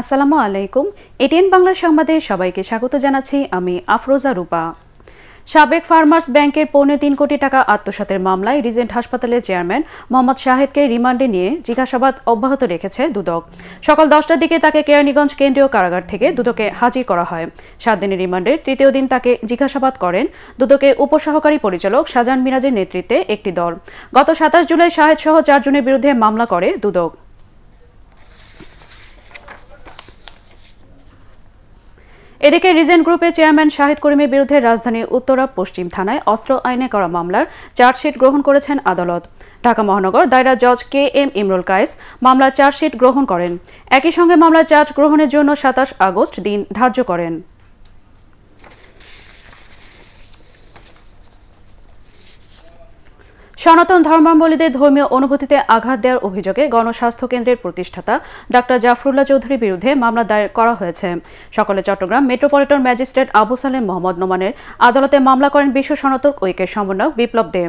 আসসালামু আলাইকুম। এটিএন বাংলা সংবাদে সবাইকে স্বাগত জানাচ্ছি আমি আফরোজা রূপা। সাবেক ফার্মার্স ব্যাংকের পৌনে তিন কোটি টাকা আত্মসাতের মামলায় রিজেন্ট হাসপাতালের চেয়ারম্যান মোহাম্মদ শাহেদকে রিমান্ডে নিয়ে জিজ্ঞাসাবাদ অব্যাহত রেখেছে দুদক। সকাল দশটার দিকে তাকে কেরানীগঞ্জ কেন্দ্রীয় কারাগার থেকে দুদকে হাজির করা হয়। সাত দিনের রিমান্ডের তৃতীয় দিন তাকে জিজ্ঞাসাবাদ করেন দুদকের উপসহকারী পরিচালক শাহজাহান মিরাজের নেতৃত্বে একটি দল। গত সাতাশ জুলাই শাহেদ সহ চারজনের বিরুদ্ধে মামলা করে দুদক। এদিকে রিজেন্ট গ্রুপের চেয়ারম্যান শাহিদ করিমের বিরুদ্ধে রাজধানীর উত্তরা পশ্চিম থানায় অস্ত্র আইনে করা মামলার চার্জশিট গ্রহণ করেছেন আদালত। ঢাকা মহানগর দায়রা জজ কে এম ইমরুল কায়েস মামলার চার্জশিট গ্রহণ করেন। একই সঙ্গে মামলার চার্জ গ্রহণের জন্য সাতাশ আগস্ট দিন ধার্য করেন। সনাতন ধর্মাবলীদের ধর্মীয় অনুভূতিতে আঘাত দেওয়ার অভিযোগে গণস্বাস্থ্য কেন্দ্রের প্রতিষ্ঠাতা ডাক্তার জাফরুল্লাহ চৌধুরীর বিরুদ্ধে মামলা দায়ের করা হয়েছে। সকালে চট্টগ্রাম মেট্রোপলিটন ম্যাজিস্ট্রেট আবু সালেম মোহাম্মদ নোমানের আদালতে মামলা করেন বিশ্ব সনাতন ঐক্যের সমন্বয়ক বিপ্লব দে।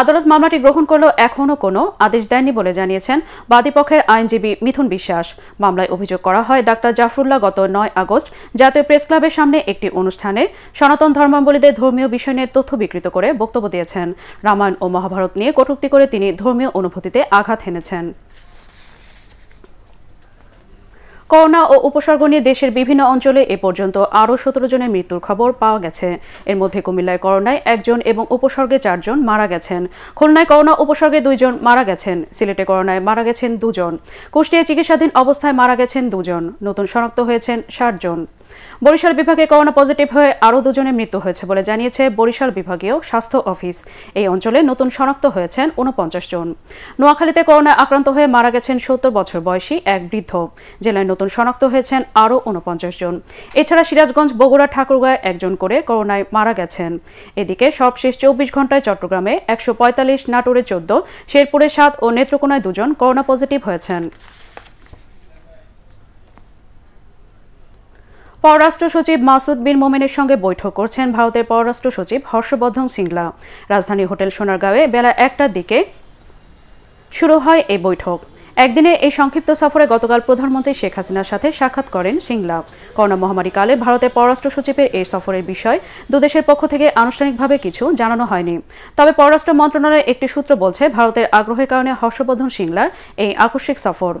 আদালত মামলাটি গ্রহণ করলেও এখনও কোনো আদেশ দেয়নি বলে জানিয়েছেন বাদীপক্ষের আইনজীবী মিথুন বিশ্বাস। মামলায় অভিযোগ করা হয়, ডাক্তার জাফরুল্লাহ গত নয় আগস্ট জাতীয় প্রেস ক্লাবের সামনে একটি অনুষ্ঠানে সনাতন ধর্মাবলীদের ধর্মীয় বিষয় নিয়ে তথ্য বিকৃত করে বক্তব্য দিয়েছেন। রামায়ণ ও মহাভারত নিয়ে কটূক্তি করে তিনি ধর্মীয় অনুভূতিতে আঘাত হেনেছেন। করোনা ও উপসর্গ নিয়ে দেশের বিভিন্ন অঞ্চলে এ পর্যন্ত আরও সতেরো জনের মৃত্যুর খবর পাওয়া গেছে। এর মধ্যে কুমিল্লায় করোনায় একজন এবং উপসর্গে চারজন মারা গেছেন। খুলনায় করোনা উপসর্গে দুইজন মারা গেছেন। সিলেটে করোনায় মারা গেছেন দুজন। কুষ্টিয়ায় চিকিৎসাধীন অবস্থায় মারা গেছেন দুজন। নতুন শনাক্ত হয়েছেন ষাট জন। বরিশাল বিভাগে করোনা পজিটিভ হয়ে আরও দুজনের মৃত্যু হয়েছে বলে জানিয়েছে বরিশাল বিভাগীয় স্বাস্থ্য অফিস। এই অঞ্চলে নতুন শনাক্ত হয়েছেন উনপঞ্চাশ জন। নোয়াখালীতে করোনায় আক্রান্ত হয়ে মারা গেছেন সত্তর বছর বয়সী এক বৃদ্ধ। জেলায় নতুন শনাক্ত হয়েছেন আরও উনপঞ্চাশ জন। এছাড়া সিরাজগঞ্জ, বগুড়া, ঠাকুরগাঁয় একজন করে করোনায় মারা গেছেন। এদিকে সবশেষ চব্বিশ ঘন্টায় চট্টগ্রামে একশো পঁয়তাল্লিশ নাটোরে চোদ্দ, শেরপুরে সাত ও নেত্রকোনায় দুজন করোনা পজিটিভ হয়েছেন। পররাষ্ট্র সচিব মাসুদ বিন মোমেনের সঙ্গে বৈঠক করছেন ভারতের পররাষ্ট্র সচিব হর্ষবর্ধন সিংলা। রাজধানী হোটেল সোনারগাঁওয়ে বেলা একটার দিকে শুরু হয় এই বৈঠক। একদিনে এই সংক্ষিপ্ত সফরে গতকাল প্রধানমন্ত্রী শেখ হাসিনার সাথে সাক্ষাৎ করেন সিংলা। করোনা মহামারীকালে ভারতের পররাষ্ট্র সচিবের এই সফরের বিষয় দুদেশের পক্ষ থেকে আনুষ্ঠানিকভাবে কিছু জানানো হয়নি। তবে পররাষ্ট্র মন্ত্রণালয়ের একটি সূত্র বলছে, ভারতের আগ্রহের কারণে হর্ষবর্ধন সিংলার এই আকস্মিক সফর।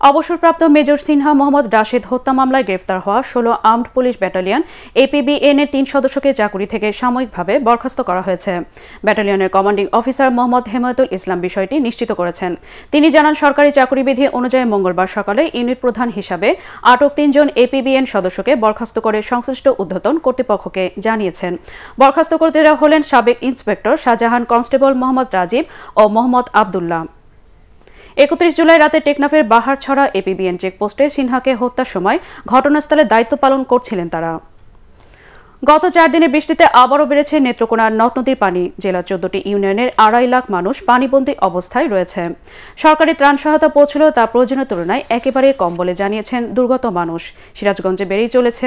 অবসরপ্রাপ্ত মেজর সিনহা মোহাম্মদ রাশেদ হত্যা মামলায় গ্রেফতার হওয়া ষোলো আর্মড পুলিশ ব্যাটালিয়ন এপিবিএন এর তিন সদস্যকে চাকুরি থেকে সাময়িকভাবে বরখাস্ত করা হয়েছে। ব্যাটালিয়নের কমান্ডিং অফিসার মোহাম্মদ হেমায়তুল ইসলাম বিষয়টি নিশ্চিত করেছেন। তিনি জানান, সরকারি চাকুরি বিধি অনুযায়ী মঙ্গলবার সকালে ইউনিট প্রধান হিসাবে আটক তিনজন এপিবিএন সদস্যকে বরখাস্ত করে সংশ্লিষ্ট উদ্ধতন কর্তৃপক্ষকে জানিয়েছেন। বরখাস্তকর্তারা হলেন সাবেক ইন্সপেক্টর শাহজাহান কনস্টেবল মোহাম্মদ রাজীব ও মোহাম্মদ আবদুল্লাহ। একত্রিশ জুলাই রাতে টেকনাফের বাহারছড়া এপিবিএন চেকপোস্টে সিনহাকে হত্যার সময় ঘটনাস্থলে দায়িত্ব পালন করছিলেন তারা। গত চার দিনে বৃষ্টিতে আবারও বেড়েছে নেত্রকোনার নদ নদীর পানি। জেলার চোদ্দটি ইউনিয়নের আড়াই লাখ মানুষ পানিবন্দী অবস্থায় রয়েছে। সরকারি ত্রাণ সহায়তা পৌঁছলেও তা প্রয়োজনের তুলনায় একেবারে কম বলে জানিয়েছেন দুর্গত মানুষ। সিরাজগঞ্জে বেড়েই চলেছে